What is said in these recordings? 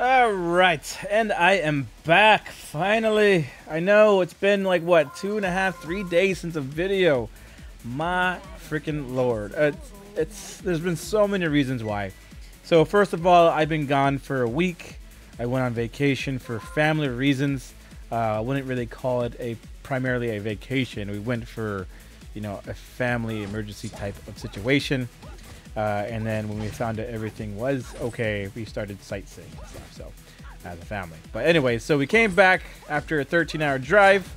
All right, and I am back finally. I know it's been like what two and a half, three days since a video. My freaking lord, it's, it's there's been so many reasons why. So first of all, I've been gone for a week. I went on vacation for family reasons. Uh, I wouldn't really call it a primarily a vacation. We went for, you know, a family emergency type of situation. Uh, and then when we found that everything was okay, we started sightseeing and stuff. So, as a family. But anyway, so we came back after a 13-hour drive,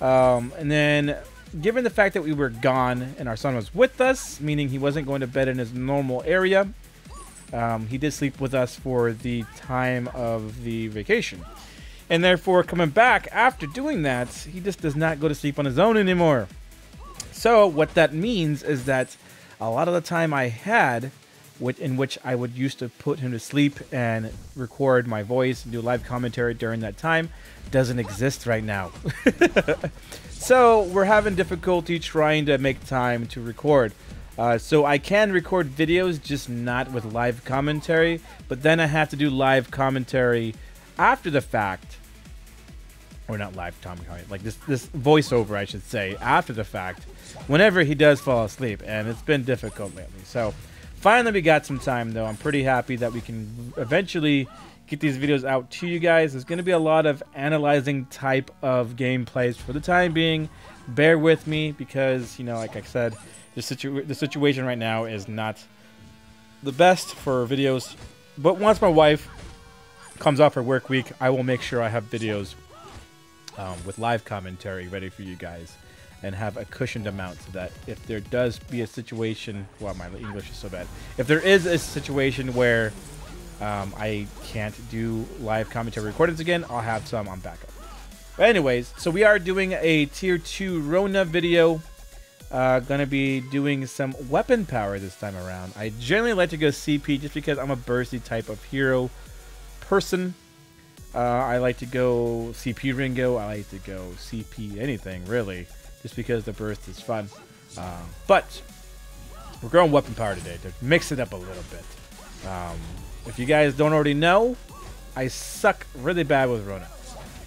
um, and then given the fact that we were gone and our son was with us, meaning he wasn't going to bed in his normal area, um, he did sleep with us for the time of the vacation. And therefore, coming back after doing that, he just does not go to sleep on his own anymore. So, what that means is that a lot of the time I had, in which I would used to put him to sleep and record my voice and do live commentary during that time, doesn't exist right now. so we're having difficulty trying to make time to record. Uh, so I can record videos, just not with live commentary. But then I have to do live commentary after the fact, or not live commentary, like this this voiceover, I should say, after the fact whenever he does fall asleep, and it's been difficult lately. So finally we got some time, though. I'm pretty happy that we can eventually get these videos out to you guys. There's going to be a lot of analyzing type of gameplays for the time being. Bear with me because, you know, like I said, the, situ the situation right now is not the best for videos. But once my wife comes off her work week, I will make sure I have videos um, with live commentary ready for you guys and have a cushioned amount so that if there does be a situation, well, my English is so bad. If there is a situation where um, I can't do live commentary recordings again, I'll have some on backup. But anyways, so we are doing a tier 2 Rona video. Uh, gonna be doing some weapon power this time around. I generally like to go CP just because I'm a bursty type of hero person. Uh, I like to go CP Ringo. I like to go CP anything, really just because the burst is fun. Um, but we're growing weapon power today to mix it up a little bit. Um, if you guys don't already know, I suck really bad with Rona.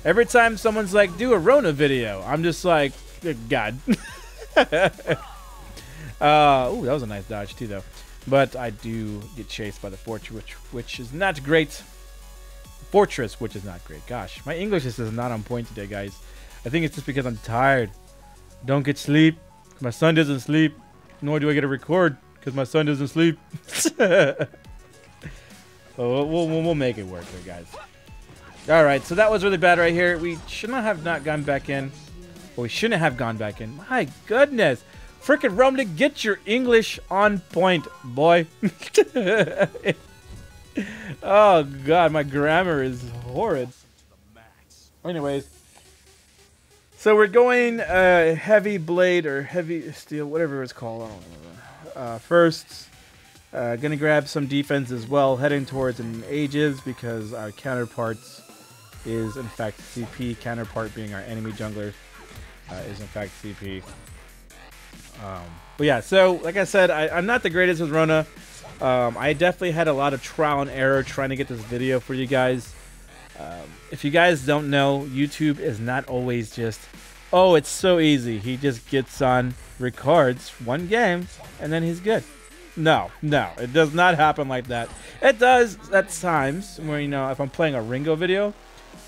Every time someone's like, do a Rona video, I'm just like, God. uh, oh, that was a nice dodge too, though. But I do get chased by the fortress, which, which is not great. Fortress, which is not great. Gosh, my English is not on point today, guys. I think it's just because I'm tired. Don't get sleep. My son doesn't sleep. Nor do I get to record because my son doesn't sleep. we'll, we'll, we'll make it work here, guys. All right, so that was really bad right here. We should not have not gone back in. Well, we shouldn't have gone back in. My goodness. Frickin' Rome to get your English on point, boy. oh, God, my grammar is horrid. Anyways, so we're going uh, heavy blade or heavy steel, whatever it's called. Uh, first, uh, gonna grab some defense as well, heading towards an Aegis because our counterparts is in fact CP. Counterpart being our enemy jungler uh, is in fact CP. Um, but yeah, so like I said, I, am not the greatest with Rona. Um, I definitely had a lot of trial and error trying to get this video for you guys. Um, if you guys don't know, YouTube is not always just, oh, it's so easy. He just gets on, records one game, and then he's good. No, no, it does not happen like that. It does at times where, you know, if I'm playing a Ringo video,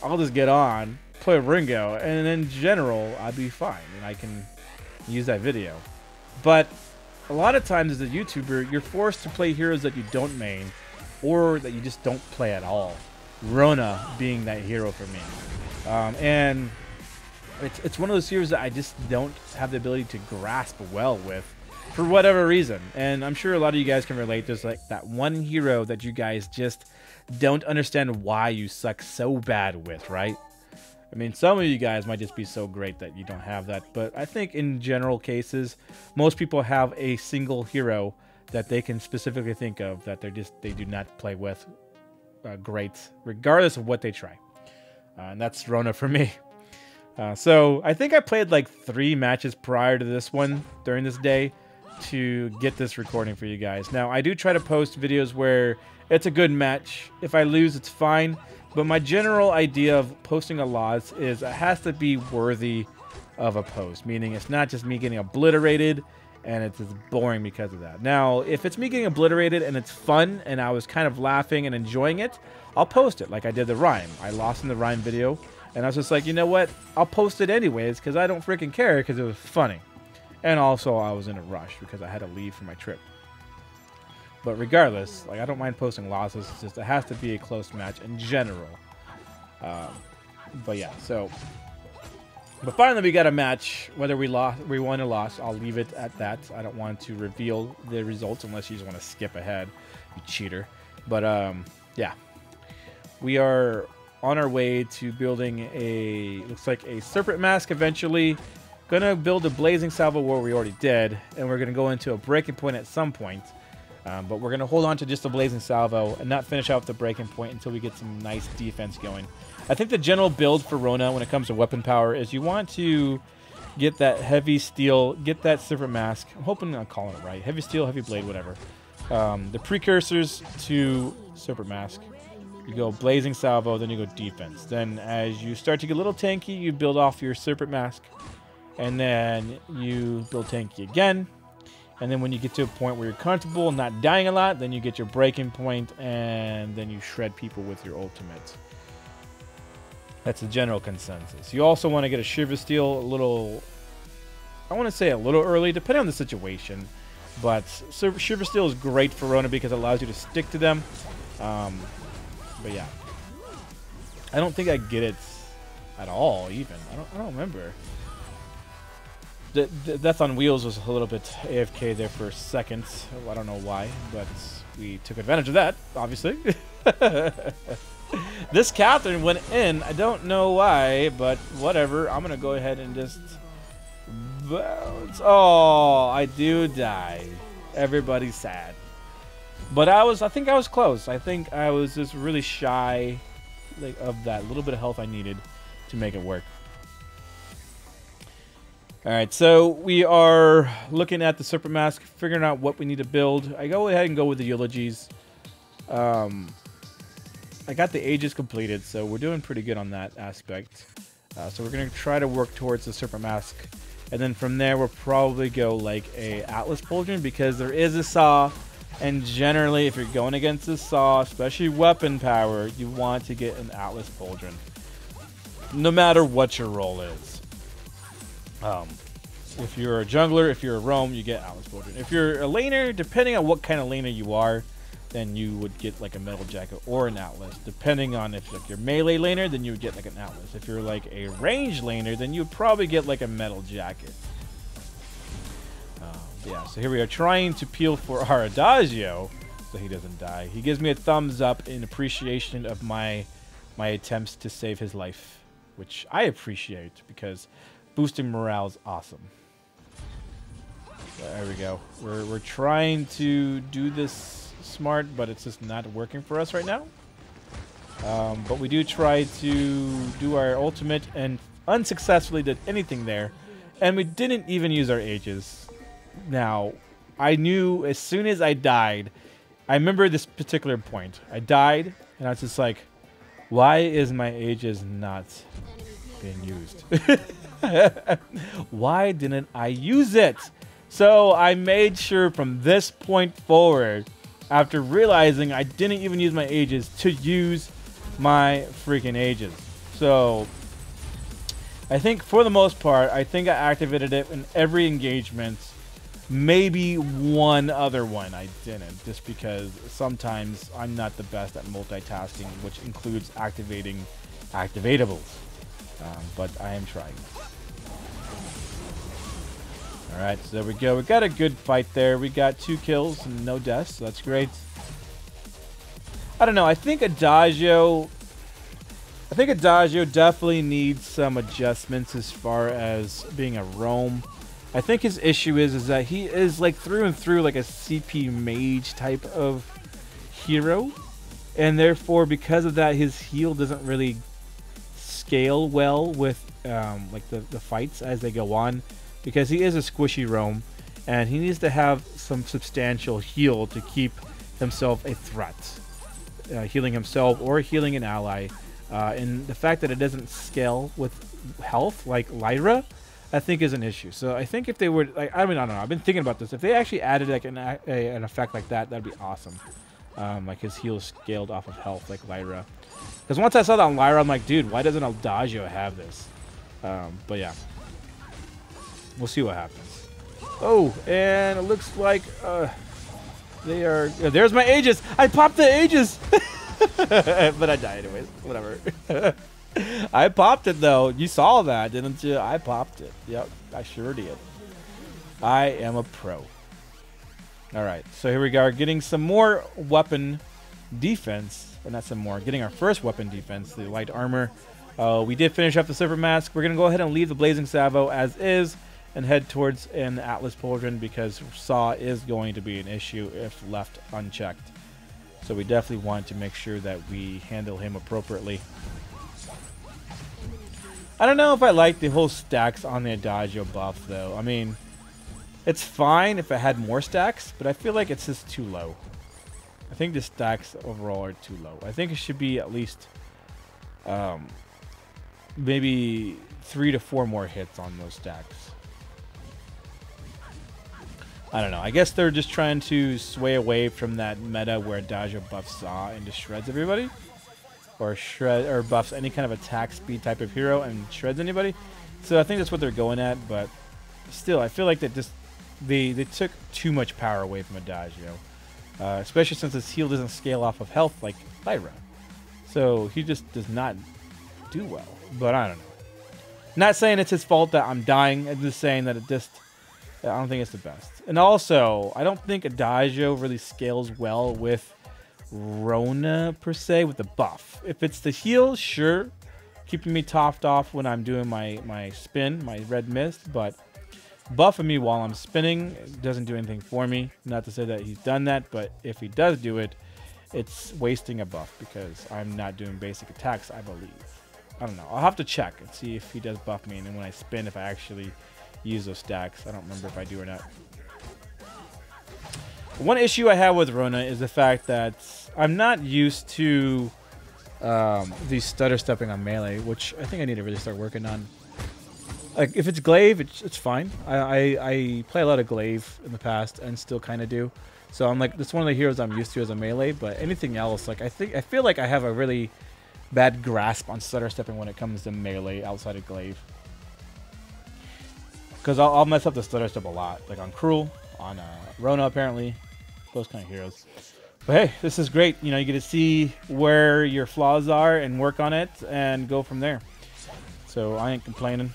I'll just get on, play Ringo, and in general, I'll be fine, and I can use that video. But a lot of times as a YouTuber, you're forced to play heroes that you don't main, or that you just don't play at all. Rona being that hero for me. Um, and it's, it's one of those heroes that I just don't have the ability to grasp well with for whatever reason. And I'm sure a lot of you guys can relate. There's like that one hero that you guys just don't understand why you suck so bad with, right? I mean, some of you guys might just be so great that you don't have that, but I think in general cases, most people have a single hero that they can specifically think of that they're just they do not play with uh, great, regardless of what they try. Uh, and that's Rona for me. Uh, so I think I played like three matches prior to this one during this day. to get this recording for you guys. Now, I do try to post videos where it's a good match. If I lose, it's fine. But my general idea of posting a loss is it has to be worthy of a post, meaning it's not just me getting obliterated and it's just boring because of that. Now, if it's me getting obliterated and it's fun and I was kind of laughing and enjoying it, I'll post it like I did the Reim. I lost in the Reim video and I was just like, you know what? I'll post it anyways because I don't freaking care because it was funny. And also, I was in a rush because I had to leave for my trip. But regardless, like I don't mind posting losses. It's just it has to be a close match in general. Um, but yeah, so. But finally, we got a match. Whether we lost, we won or lost, I'll leave it at that. I don't want to reveal the results unless you just want to skip ahead, you cheater. But um, yeah, we are on our way to building a looks like a serpent mask eventually. Gonna build a blazing salvo where we already did, and we're gonna go into a breaking point at some point. Um, but we're going to hold on to just the Blazing Salvo and not finish out the breaking point until we get some nice defense going. I think the general build for Rona when it comes to weapon power is you want to get that heavy steel, get that Serpent Mask. I'm hoping I'm calling it right. Heavy steel, heavy blade, whatever. Um, the precursors to Serpent Mask. You go Blazing Salvo, then you go defense. Then as you start to get a little tanky, you build off your Serpent Mask. And then you build tanky again and then when you get to a point where you're comfortable not dying a lot, then you get your breaking point and then you shred people with your ultimate. That's the general consensus. You also want to get a Shiver Steel a little, I want to say a little early, depending on the situation. But Shiver Steel is great for Rona because it allows you to stick to them. Um, but yeah. I don't think I get it at all, even. I don't, I don't remember. The, Death on Wheels was a little bit AFK there for seconds. I don't know why, but we took advantage of that, obviously. this Catherine went in. I don't know why, but whatever. I'm going to go ahead and just bounce. Oh, I do die. Everybody's sad. But I was, I think I was close. I think I was just really shy like, of that little bit of health I needed to make it work. All right, so we are looking at the Serpent Mask, figuring out what we need to build. I go ahead and go with the Eulogies. Um, I got the Aegis completed, so we're doing pretty good on that aspect. Uh, so we're going to try to work towards the Serpent Mask. And then from there, we'll probably go like a Atlas Pauldron because there is a Saw. And generally, if you're going against a Saw, especially weapon power, you want to get an Atlas Pauldron. No matter what your role is. Um, if you're a jungler, if you're a roam, you get Atlas Pauldron. If you're a laner, depending on what kind of laner you are, then you would get like a metal jacket or an atlas. Depending on if like you're melee laner, then you would get like an atlas. If you're like a range laner, then you would probably get like a metal jacket. Um, yeah, so here we are trying to peel for our Adagio so he doesn't die. He gives me a thumbs up in appreciation of my my attempts to save his life, which I appreciate because boosting morale is awesome. There we go. We're, we're trying to do this smart, but it's just not working for us right now. Um, but we do try to do our ultimate and unsuccessfully did anything there. And we didn't even use our Aegis. Now, I knew as soon as I died, I remember this particular point. I died, and I was just like, why is my Aegis not being used? Why didn't I use it? So I made sure from this point forward, after realizing I didn't even use my Aegis, to use my freaking Aegis. So I think for the most part, I think I activated it in every engagement. Maybe one other one I didn't, just because sometimes I'm not the best at multitasking, which includes activating activatables. Um, but I am trying. Alright, so there we go. We got a good fight there. We got two kills and no deaths, so that's great. I don't know. I think Adagio... I think Adagio definitely needs some adjustments as far as being a roam. I think his issue is is that he is like through and through like a CP mage type of hero. And therefore, because of that, his heal doesn't really scale well with um, like the, the fights as they go on because he is a squishy roam and he needs to have some substantial heal to keep himself a threat, uh, healing himself or healing an ally. Uh, and the fact that it doesn't scale with health like Lyra, I think is an issue. So I think if they were like, I mean, I don't know. I've been thinking about this. If they actually added like an, a, an effect like that, that'd be awesome. Um, like his heal scaled off of health like Lyra. Because once I saw that on Lyra, I'm like, dude, why doesn't Adagio have this? Um, but yeah, we'll see what happens. Oh, and it looks like uh, they are. Uh, there's my Aegis. I popped the Aegis, but I died anyways. Whatever. I popped it though. You saw that, didn't you? I popped it. Yep, I sure did. I am a pro. All right, so here we are getting some more weapon defense, or not some more, getting our first weapon defense, the light armor. Uh, we did finish up the Serpent Mask. We're going to go ahead and leave the blazing salvo as is and head towards an Atlas Pauldron because Saw is going to be an issue if left unchecked. So we definitely want to make sure that we handle him appropriately. I don't know if I like the whole stacks on the Adagio buff, though. I mean, it's fine if it had more stacks, but I feel like it's just too low. I think the stacks overall are too low. I think it should be at least um, maybe three to four more hits on those stacks. I don't know. I guess they're just trying to sway away from that meta where Adagio buffs Saw and just shreds everybody or shred or buffs any kind of attack speed type of hero and shreds anybody. So I think that's what they're going at, but still, I feel like that just they they took too much power away from Adagio, uh, especially since his heal doesn't scale off of health like Lyra. So he just does not do well. But I don't know. Not saying it's his fault that I'm dying. I'm just saying that it just I don't think it's the best. And also, I don't think Adagio really scales well with Rona per se with the buff. If it's the heal, sure, keeping me topped off when I'm doing my my spin, my red mist, but buffing me while I'm spinning doesn't do anything for me. Not to say that he's done that, but if he does do it, it's wasting a buff because I'm not doing basic attacks, I believe. I don't know. I'll have to check and see if he does buff me, and then when I spin, if I actually use those stacks. I don't remember if I do or not. One issue I have with Rona is the fact that I'm not used to um, these stutter stepping on melee, which I think I need to really start working on. Like if it's glaive, it's, it's fine. I, I, I play a lot of glaive in the past and still kind of do. So I'm like, this one of the heroes I'm used to as a melee, but anything else, like I think I feel like I have a really bad grasp on stutter stepping when it comes to melee outside of glaive. Because I'll, I'll, mess up the stutter step a lot, like on Krul, on uh, Rona apparently, those kind of heroes. But hey, this is great. You know, you get to see where your flaws are and work on it and go from there. So I ain't complaining.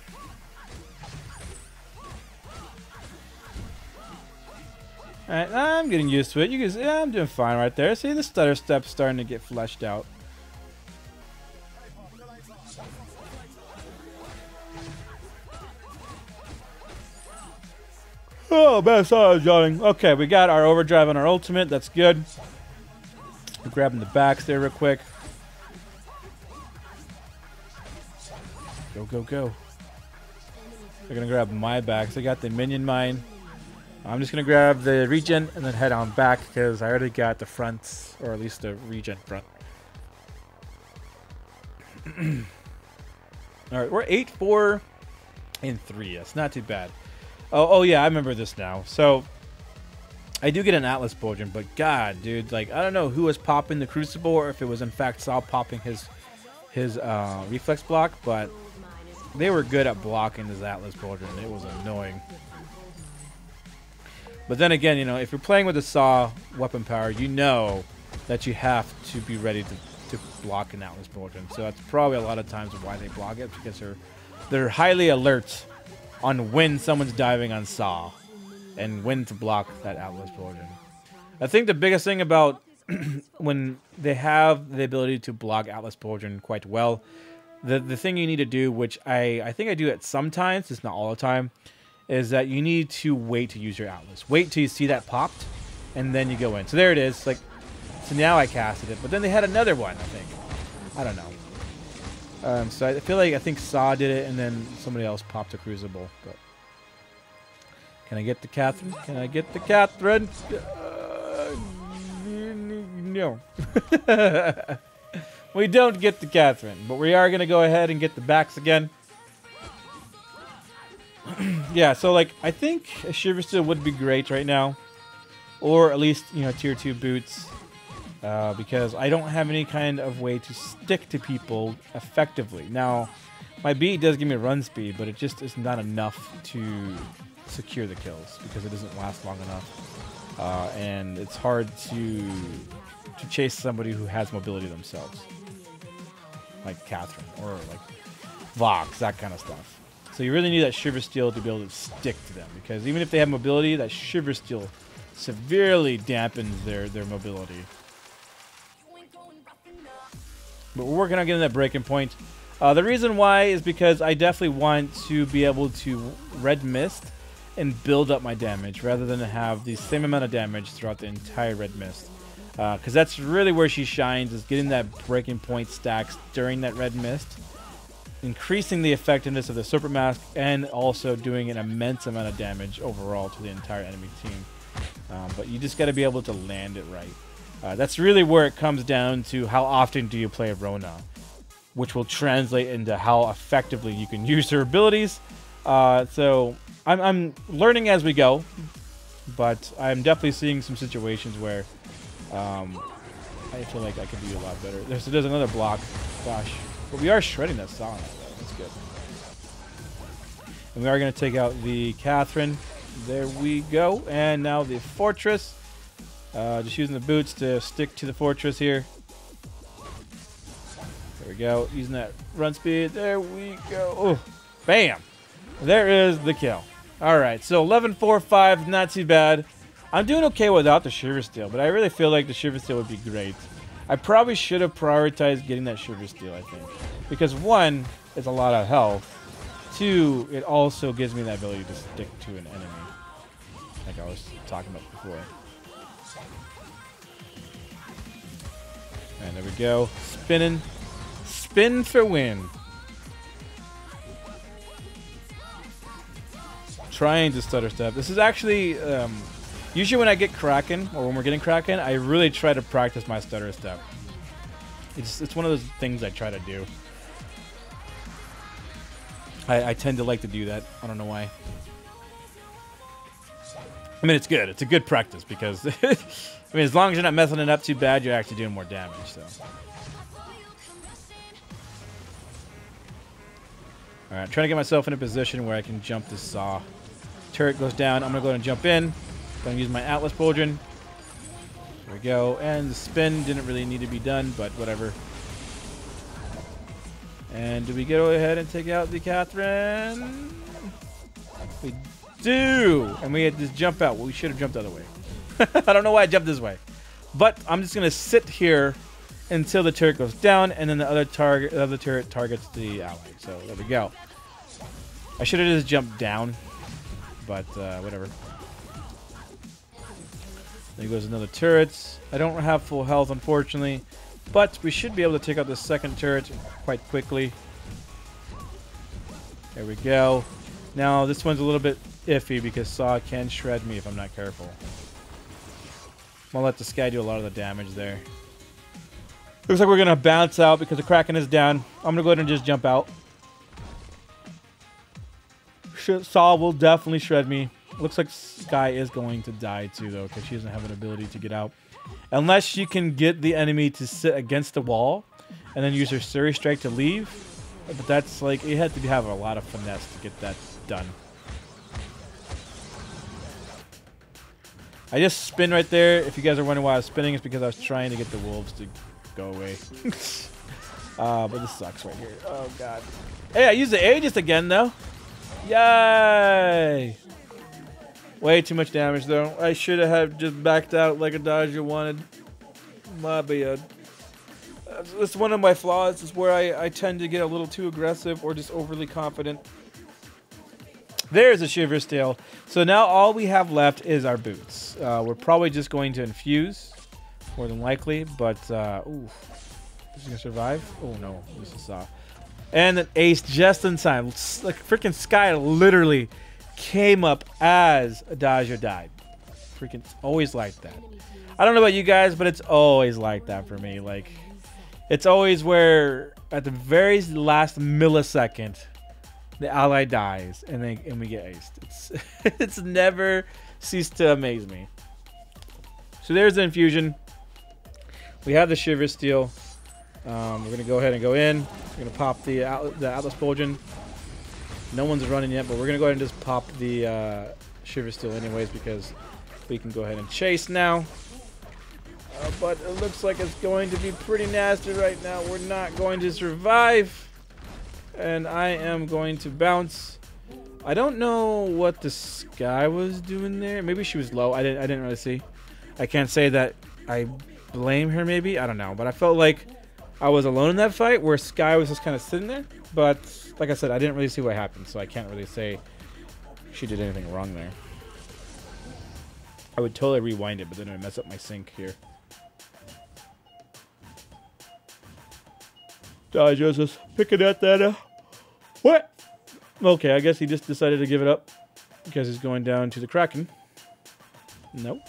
Alright, I'm getting used to it. You guys, yeah, I'm doing fine right there. See, the stutter step's starting to get fleshed out. Oh, bad sorry, yawning. Okay, we got our overdrive on our ultimate. That's good. We're grabbing the backs there real quick. Go, go, go. They're going to grab my backs. I got the minion mine. I'm just going to grab the regen and then head on back because I already got the front, or at least the regen front. Alright, we're 8, 4, and 3. That's not too bad. Oh, oh yeah, I remember this now. So, I do get an Atlas Pauldron, but god, dude, like, I don't know who was popping the Crucible or if it was in fact Saw popping his his uh, reflex block, but they were good at blocking this Atlas Pauldron. It was annoying. But then again, you know, if you're playing with the Saw weapon power, you know that you have to be ready to, to block an Atlas Pauldron. So that's probably a lot of times why they block it, because they're, they're highly alert on when someone's diving on Saw and when to block that Atlas Pauldron. I think the biggest thing about when they have the ability to block Atlas Pauldron quite well, the, the thing you need to do, which I, I think I do it sometimes, it's not all the time, is that you need to wait to use your Atlas. Wait till you see that popped, and then you go in. So there it is. Like, so now I casted it, but then they had another one. I think. I don't know. Um, so I feel like I think Saw did it, and then somebody else popped a Crucible. But Can I get the Catherine? Can I get the Catherine? Uh, no. we don't get the Catherine, but we are going to go ahead and get the backs again. yeah, so like, I think a Shiver Steel would be great right now. Or at least, you know, tier 2 boots. Uh, because I don't have any kind of way to stick to people effectively. Now, my beat does give me run speed, but it just is not enough to secure the kills because it doesn't last long enough. Uh, and it's hard to to chase somebody who has mobility themselves. Like Catherine or like Vox, that kind of stuff. So you really need that Shiver Steel to be able to stick to them because even if they have mobility, that Shiver Steel severely dampens their, their mobility. But we're working on getting that breaking point. Uh, the reason why is because I definitely want to be able to Red Mist and build up my damage rather than have the same amount of damage throughout the entire Red Mist. Because uh, that's really where she shines, is getting that breaking point stacks during that Red Mist, increasing the effectiveness of the Serpent Mask, and also doing an immense amount of damage overall to the entire enemy team. Um, but you just got to be able to land it right. Uh, that's really where it comes down to how often do you play Rona, which will translate into how effectively you can use her abilities. Uh, so I'm, I'm learning as we go, but I'm definitely seeing some situations where um, I feel like I could do a lot better. There's, there's another block. Gosh. But we are shredding that Sonic, though. That's good. And we are going to take out the Catherine. There we go. And now the Fortress. Uh, just using the boots to stick to the Fortress here. There we go. Using that run speed. There we go. Bam. There is the kill. All right, so 11 4 5, not too bad. I'm doing okay without the Shiver Steel, but I really feel like the Shiver Steel would be great. I probably should have prioritized getting that Shiver Steel, I think. Because one, it's a lot of health. Two, it also gives me the ability to stick to an enemy. Like I was talking about before. And there we go. Spinning. Spin for win. trying to stutter step. This is actually um, usually when I get Kraken or when we're getting Kraken, I really try to practice my stutter step. It's it's one of those things I try to do. I, I tend to like to do that. I don't know why. I mean, it's good. It's a good practice because, I mean, as long as you're not messing it up too bad, you're actually doing more damage. So. All right, trying to get myself in a position where I can jump this saw. Turret goes down. I'm going to go and jump in. To use my Atlas Pauldron. There we go. And the spin didn't really need to be done, but whatever. And do we go ahead and take out the Catherine? We do! And we had to jump out. Well, we should have jumped the other way. I don't know why I jumped this way. But I'm just going to sit here until the turret goes down, and then the other target, the other turret targets the ally. So there we go. I should have just jumped down but uh, whatever. There goes another turret. I don't have full health, unfortunately, but we should be able to take out the second turret quite quickly. There we go. Now, this one's a little bit iffy because Saw can shred me if I'm not careful. I'm to let this guy do a lot of the damage there. Looks like we're going to bounce out because the Kraken is down. I'm going to go ahead and just jump out. Saw will definitely shred me. Looks like Skye is going to die too, though, because she doesn't have an ability to get out. Unless she can get the enemy to sit against the wall and then use her Suri Strike to leave. But that's like, you had to have a lot of finesse to get that done. I just spin right there. If you guys are wondering why I was spinning, it's because I was trying to get the wolves to go away. uh, but this sucks right here. Oh, God. Hey, I used the Aegis again, though. Yay! Way too much damage, though. I should have just backed out like Adagio wanted. My bad. That's one of my flaws, is where I, I tend to get a little too aggressive or just overly confident. There's a Shiver Steel. So now all we have left is our boots. Uh, we're probably just going to infuse, more than likely, but, uh, ooh. Is he gonna survive? Oh no, this is soft. And an ace just in time. Like freaking Skye literally came up as Adagio died. Freaking always like that. I don't know about you guys, but it's always like that for me. Like, it's always where at the very last millisecond, the ally dies and then and we get aced. It's it's never ceased to amaze me. So there's the infusion. We have the Shiver Steel. Um, we're gonna go ahead and go in. We're gonna pop the the Atlas Pauldron. No one's running yet, but we're gonna go ahead and just pop the uh, Shiver Steel anyways because we can go ahead and chase now. Uh, but it looks like it's going to be pretty nasty right now. We're not going to survive. And I am going to bounce. I don't know what the Skye was doing there. Maybe she was low. I didn't I didn't really see. I can't say that I blame her maybe. I don't know. But I felt like I was alone in that fight where Skye was just kind of sitting there. But like I said, I didn't really see what happened. So I can't really say she did anything wrong there. I would totally rewind it, but then I mess up my sync here. Die, Joseph. Picking at that. Uh, what? Okay, I guess he just decided to give it up because he's going down to the Kraken. Nope.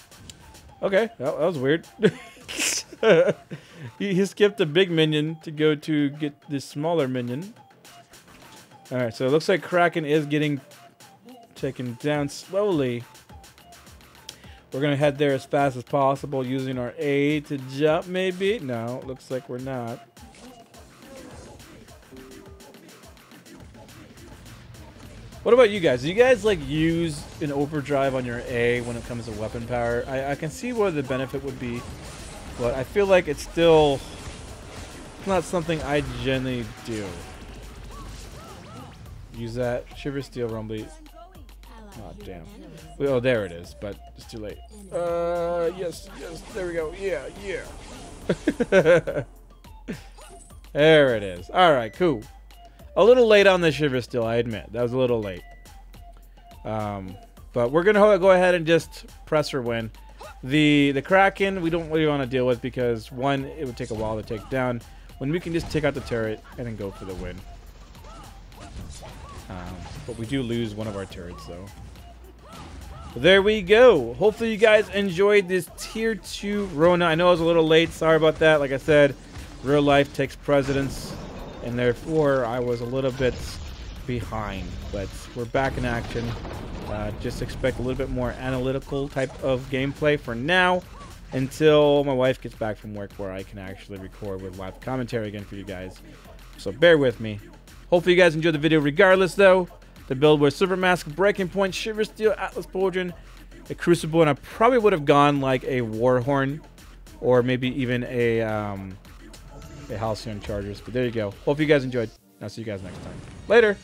Okay, that, that was weird. he, he skipped a big minion to go to get this smaller minion. Alright, so it looks like Kraken is getting taken down slowly. We're going to head there as fast as possible using our A to jump, maybe? No, looks like we're not. What about you guys? Do you guys like use an overdrive on your A when it comes to weapon power? I, I can see what the benefit would be, but I feel like it's still not something I generally do. Use that Shiver Steel Rumbly. Oh damn. Oh, there it is, but it's too late. Uh, yes, yes, there we go. Yeah, yeah. there it is. All right, cool. A little late on the shiver Steel, I admit. That was a little late. Um, but we're going to go ahead and just press her win. The the Kraken, we don't really want to deal with because, one, it would take a while to take down. When we can just take out the turret and then go for the win. Um, but we do lose one of our turrets, though. There we go. Hopefully you guys enjoyed this Tier 2 Rona. I know I was a little late. Sorry about that. Like I said, real life takes precedence and therefore I was a little bit behind. But we're back in action. Uh, just expect a little bit more analytical type of gameplay for now until my wife gets back from work where I can actually record with live commentary again for you guys. So bear with me. Hopefully you guys enjoyed the video regardless though. The build was Serpent Mask, Breaking Point, Shiver Steel, Atlas Pauldron, a Crucible, and I probably would have gone like a Warhorn or maybe even a um, a Halcyon Chargers. But there you go. Hope you guys enjoyed. I'll see you guys next time. Later.